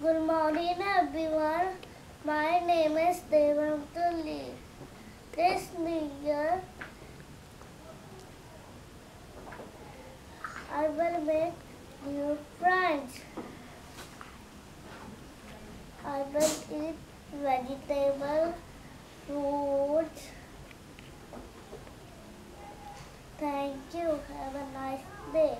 Good morning everyone. My name is Devantu This new year, I will make new friends. I will eat vegetable, fruits. Thank you. Have a nice day.